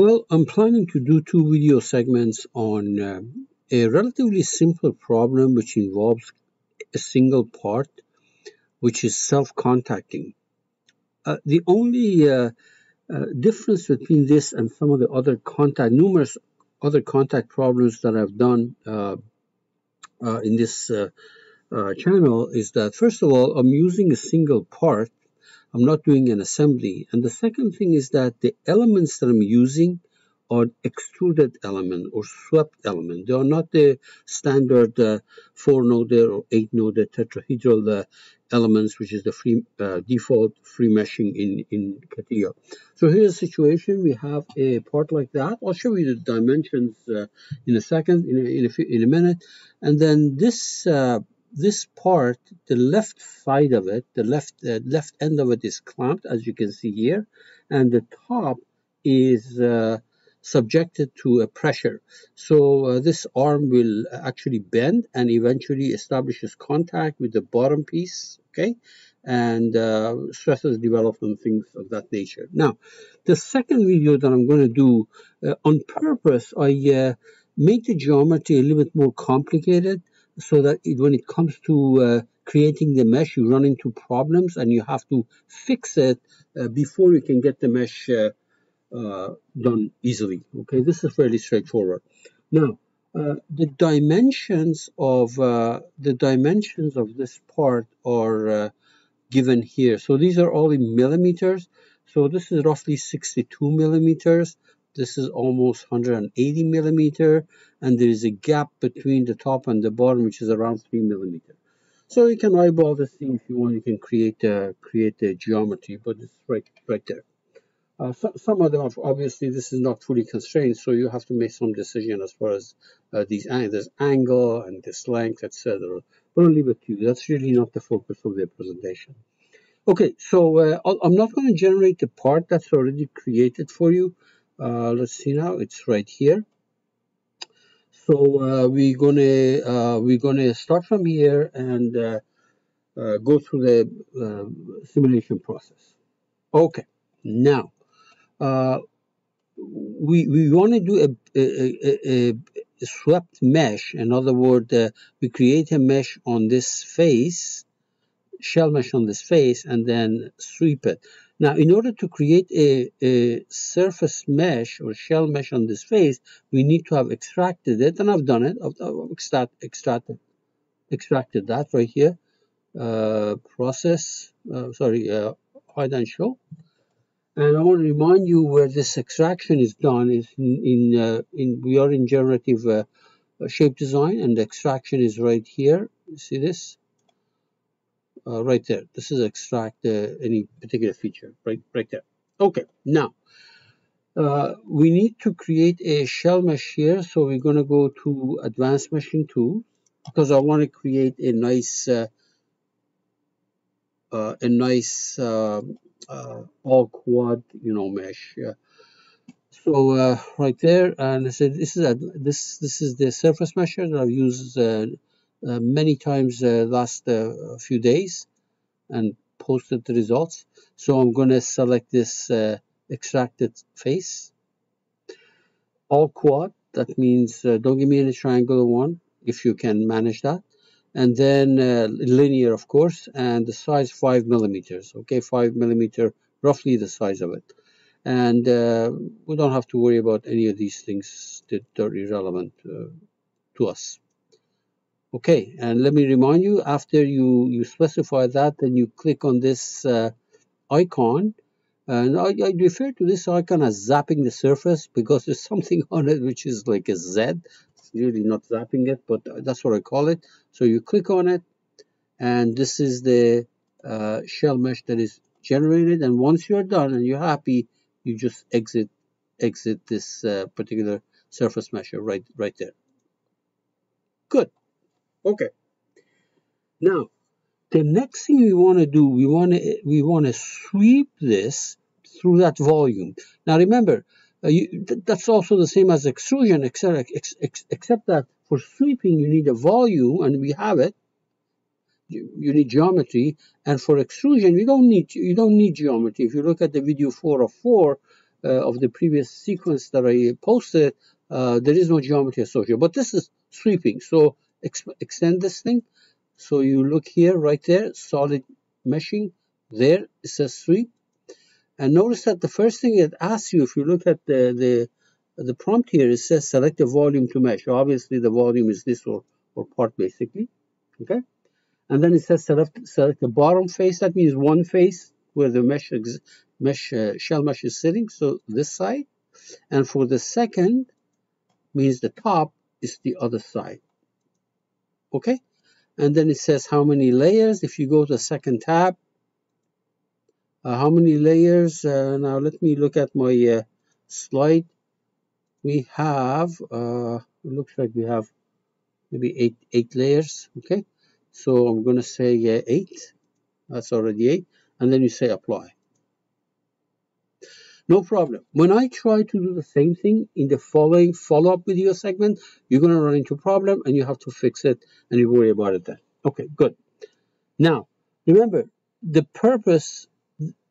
Well, I'm planning to do two video segments on uh, a relatively simple problem which involves a single part, which is self-contacting. Uh, the only uh, uh, difference between this and some of the other contact, numerous other contact problems that I've done uh, uh, in this channel is that, first of all, I'm using a single part I'm not doing an assembly. And the second thing is that the elements that I'm using are extruded element or swept element. They are not the standard uh, four node or eight node tetrahedral uh, elements, which is the free uh, default free meshing in, in CATIA. So here's a situation. We have a part like that. I'll show you the dimensions uh, in a second, in a, in a, in a minute. And then this uh, this part, the left side of it, the left uh, left end of it is clamped, as you can see here, and the top is uh, subjected to a pressure. So uh, this arm will actually bend and eventually establishes contact with the bottom piece, okay? And uh, stresses develop and things of that nature. Now, the second video that I'm going to do uh, on purpose, I uh, made the geometry a little bit more complicated so that it, when it comes to uh, creating the mesh, you run into problems and you have to fix it uh, before you can get the mesh uh, uh done easily. Okay, this is fairly straightforward. Now, uh, the dimensions of the dimensions of this part are given here. So these are all in millimeters. So this is roughly 62 millimeters. This is almost 180 millimeter, and there is a gap between the top and the bottom, which is around 3 millimeter. So you can eyeball this thing if you want. You can create a, create a geometry, but it's right right there. Uh, so, some of them, are, obviously, this is not fully constrained, so you have to make some decision as far as uh, these this angle and this length, etc. But I'll leave it to you. That's really not the focus of the presentation. Okay, so uh, I'm not going to generate the part that's already created for you. Uh, let's see now it's right here. So uh, we're gonna uh, we're gonna start from here and uh, uh go through the simulation process. Okay now we we want to do a, a, a, a, swept mesh. In other words we create a mesh on this face shell mesh on this face and then sweep it now, in order to create a, a, surface mesh or shell mesh on this face, we need to have extracted it, and I've done it. I've, extract, extracted, extracted that right here. Uh, process, uh, sorry, uh, hide and show. And I want to remind you where this extraction is done is in, in, uh, in we are in generative uh, shape design, and the extraction is right here. You see this? Uh, right there. This is extract uh, any particular feature, right, right there. Okay, now uh, we need to create a shell mesh here. So we're going to go to advanced meshing tool because I want to create a nice, uh, uh, a nice um, uh, all quad, you know, mesh. so right there, and I said this is a, this this is the surface mesher that I've used uh, many times uh, last uh, few days and posted the results. So I'm going to select this extracted face. All quad, that means don't give me any triangular one if you can manage that and then uh, linear of course and the size 5 millimeters okay 5 millimeter roughly the size of it and uh, we don't have to worry about any of these things that are irrelevant uh, to us Okay, and let me remind you, after you, you specify that, then you click on this uh, icon. And I, I, refer to this icon as zapping the surface because there's something on it which is like a Z. It's really not zapping it, but that's what I call it. So you click on it, and this is the uh, shell mesh that is generated. And once you're done and you're happy, you just exit exit this uh, particular surface mesh right right there. Good. Okay. Now, the next thing we want to do, we want to we want to sweep this through that volume. Now, remember, uh, you, th that's also the same as extrusion, except, ex ex except that for sweeping you need a volume, and we have it. You, need geometry, and for extrusion you don't need you don't need geometry. If you look at the video four of four, uh, of the previous sequence that I posted, uh, there is no geometry associated. But this is sweeping, so extend this thing. So you look here, right there, solid meshing. There it says sweep. And notice that the first thing it asks you, if you look at the, the the prompt here, it says select a volume to mesh. Obviously, the volume is this or, or part basically. Okay. And then it says select, select the bottom face. That means one face where the mesh, mesh uh, shell mesh is sitting. So this side. And for the second, means the top is the other side. Okay. And then it says how many layers. If you go to the second tab, uh, how many layers? Uh, now let me look at my uh, slide we have uh, it looks like we have maybe eight eight layers okay so I'm gonna say eight that's already eight and then you say apply no problem when I try to do the same thing in the following follow-up video segment you're gonna run into a problem and you have to fix it and you worry about it then okay good now remember the purpose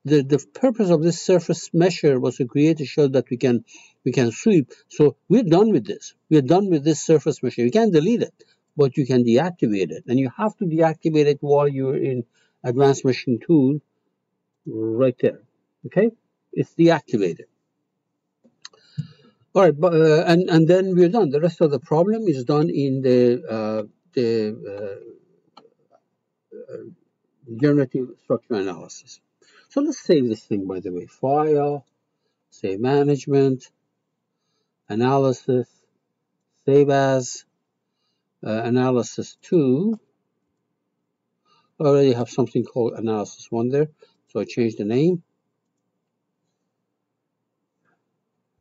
the, the purpose of this surface mesher was to create to show that we can we can sweep. So we're done with this. We're done with this surface mesher. You can't delete it, but you can deactivate it. And you have to deactivate it while you're in advanced meshing tool right there. Okay? It's deactivated. All right, but, uh, and, and then we're done. The rest of the problem is done in the, uh, the uh, uh generative structure analysis. So let's save this thing, by the way. File, save management, analysis, save as, uh, analysis 2. I already have something called analysis 1 there, so I changed the name.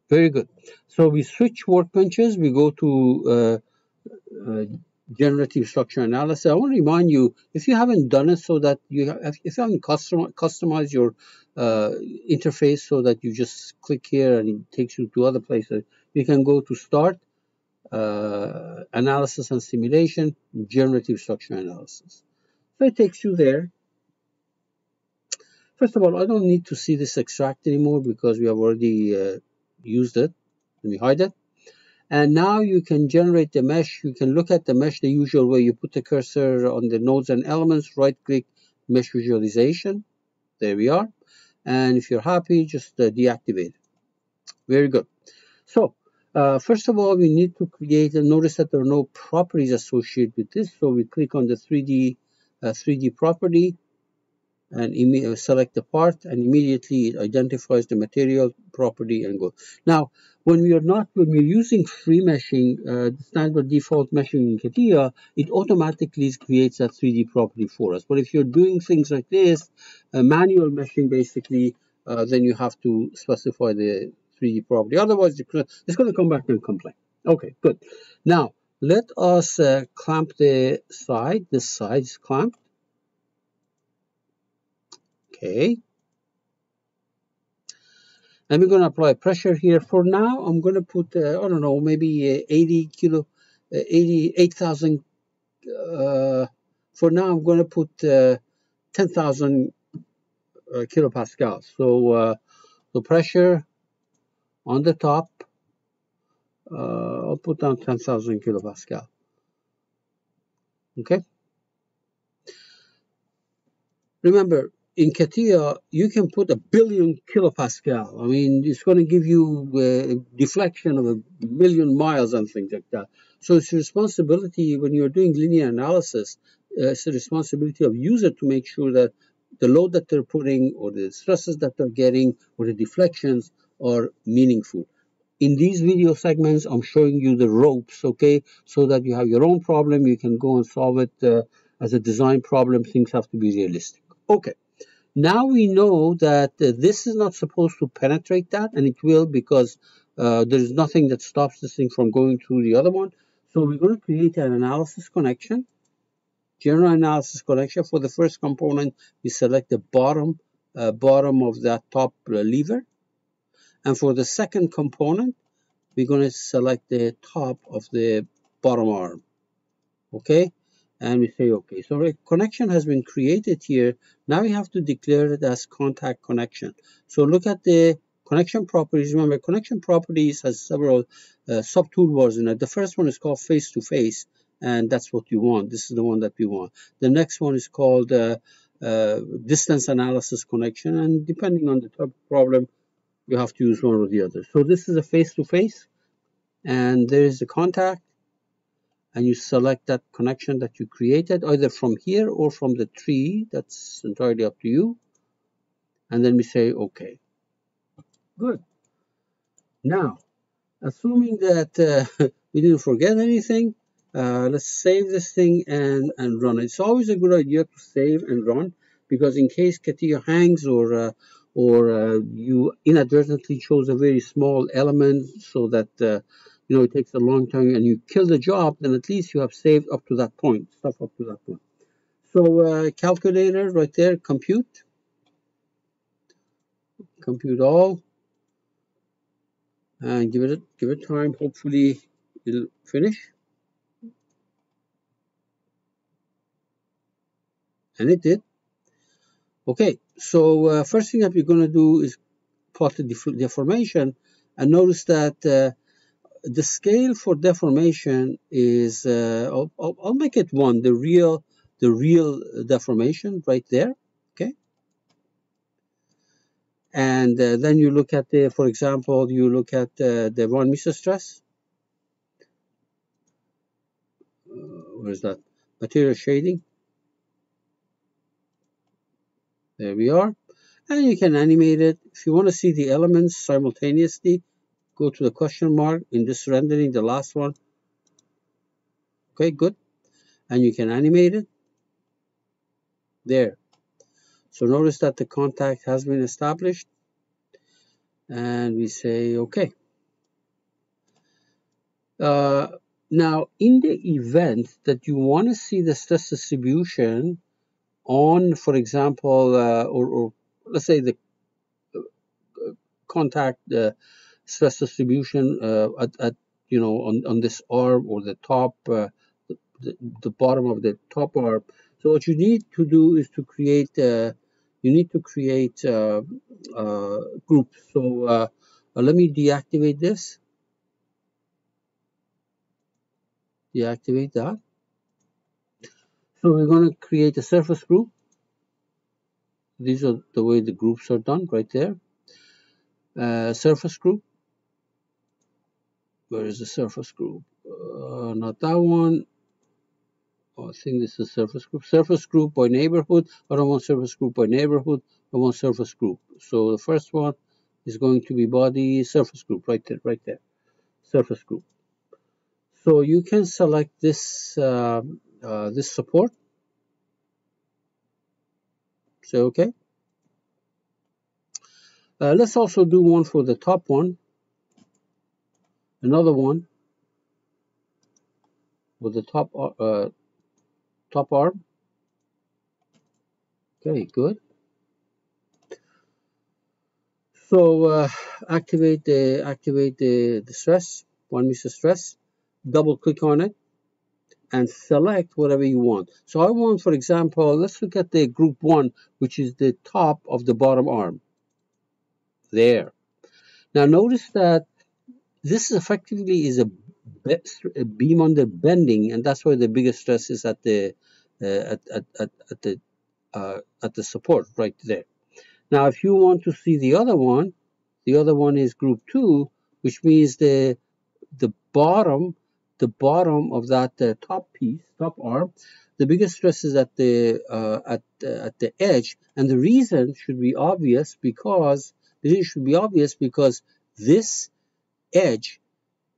Very good. So we switch workbenches. We go to uh, uh, generative structure analysis. I want to remind you, if you haven't done it so that you have, if you haven't custom, customized your uh, interface so that you just click here and it takes you to other places, you can go to start, uh, analysis and simulation, generative structure analysis. So it takes you there. First of all, I don't need to see this extract anymore because we have already uh, used it. Let me hide it. And now you can generate the mesh. You can look at the mesh the usual way. You put the cursor on the nodes and elements, right click mesh visualization. There we are. And if you're happy, just uh, deactivate it. Very good. So uh, first of all, we need to create and notice that there are no properties associated with this. So we click on the 3D uh, 3D property and uh, select the part and immediately it identifies the material property and go. Now, when we are not, when we're using free meshing, uh, standard default meshing in CATIA, it automatically creates that 3D property for us. But if you're doing things like this, uh, manual meshing basically, uh, then you have to specify the 3D property. Otherwise, it's going to come back and complain. Okay, good. Now, let us uh, clamp the side. This side is clamped. Okay. And we're going to apply pressure here. For now, I'm going to put, uh, I don't know, maybe uh, 80 kilo, uh, 88,000. Uh, for now, I'm going to put uh, 10,000 uh, kilopascals. So the pressure on the top, I'll put down 10,000 kilopascal. Okay. Remember, in CATIA, you can put a billion kilopascal. I mean, it's going to give you a deflection of a million miles and things like that. So it's responsibility when you're doing linear analysis, uh, it's a responsibility of user to make sure that the load that they're putting or the stresses that they're getting or the deflections are meaningful. In these video segments, I'm showing you the ropes, okay, so that you have your own problem, you can go and solve it uh, as a design problem. Things have to be realistic. Okay. Now we know that uh, this is not supposed to penetrate that, and it will because uh, there is nothing that stops this thing from going through the other one. So we're going to create an analysis connection, general analysis connection. For the first component, we select the bottom, uh, bottom of that top uh, lever. And for the second component, we're going to select the top of the bottom arm. Okay, and we say okay so a connection has been created here now we have to declare it as contact connection so look at the connection properties. Remember, connection properties has several uh, sub toolbars in it. The first one is called face to face, and that's what you want. This is the one that we want. The next one is called uh, uh, distance analysis connection, and depending on the type of problem, you have to use one or the other. So this is a face to face, and there is a contact, and you select that connection that you created either from here or from the tree. That's entirely up to you. And then we say OK. Good. Now, assuming that uh, we didn't forget anything, uh, let's save this thing and, and run it. It's always a good idea to save and run because in case CATIA hangs or uh, or uh, you inadvertently chose a very small element so that uh, you know it takes a long time and you kill the job, then at least you have saved up to that point, stuff up to that point. So uh, calculator right there, compute, compute all. And give it give it time hopefully it'll finish. And it did. Okay so uh, first thing that we're going to do is plot the deformation and notice that uh, the scale for deformation is uh, I'll, I'll, make it one the real the real deformation right there okay and uh, then you look at the, for example, you look at uh, the von Mises stress. Uh, where is that? Material shading. There we are. And you can animate it. If you want to see the elements simultaneously, go to the question mark in this rendering, the last one. Okay, good. And you can animate it. There. So notice that the contact has been established and we say OK. Uh, now, in the event that you want to see the stress distribution on, for example, uh, or, or, let's say the uh, contact uh, stress distribution uh, at, at, you know on, on this arm or the top, uh, the, the, bottom of the top arm. So what you need to do is to create you need to create uh, uh, groups. So uh, let me deactivate this. Deactivate that. So we're going to create a surface group. These are the way the groups are done right there. Uh, surface group. Where is the surface group? Uh, not that one. I think this is surface group. Surface group by neighborhood. I don't want surface group by neighborhood. I want surface group. So the first one is going to be body surface group right there, right there. Surface group. So you can select this uh, uh, this support. So okay. Uh, let's also do one for the top one. Another one with the top uh, top arm. Okay, good. So uh, activate the activate the, the stress, von Mises stress, double click on it and select whatever you want. So I want, for example, let's look at the group one, which is the top of the bottom arm. There. Now notice that this effectively is a beam under bending, and that's why the biggest stress is at the uh, at, at, at, at the uh, at the support right there. Now, if you want to see the other one, the other one is group two, which means the the bottom the bottom of that uh, top piece, top arm, the biggest stress is at the uh, at uh, at the edge, and the reason should be obvious because the reason should be obvious because this edge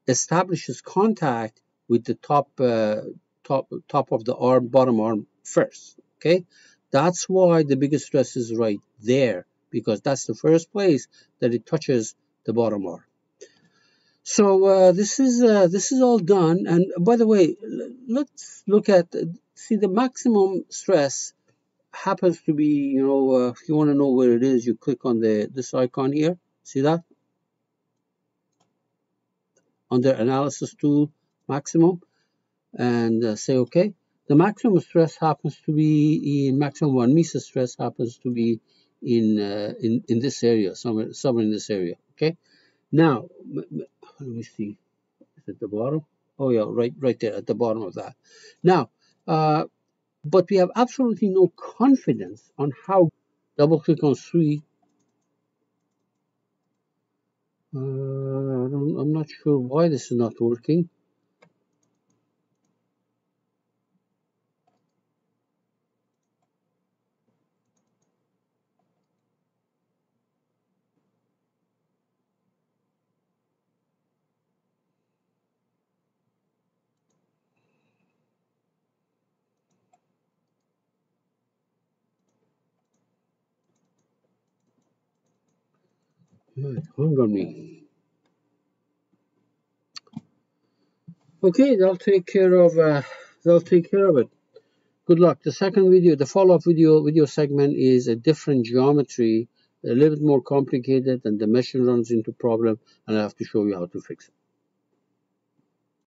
establishes contact with the top uh, top top of the arm, bottom arm first. Okay, that's why the biggest stress is right there because that's the first place that it touches the bottom arm. So uh, this is uh, this is all done. And by the way, let's look at see the maximum stress happens to be you know uh, if you want to know where it is, you click on the this icon here. See that under analysis tool maximum and uh, say OK. The maximum stress happens to be in maximum von Mises stress happens to be in uh, in in this area, somewhere somewhere in this area. Okay. Now let me see. Is it the bottom? Oh yeah, right right there at the bottom of that. Now, uh, but we have absolutely no confidence on how. Double click on three. Uh, I'm not sure why this is not working. hung on me. Okay, they'll take care of uh, they'll take care of it. Good luck. The second video, the follow-up video video segment is a different geometry, a little bit more complicated, and the machine runs into problem, and I have to show you how to fix it.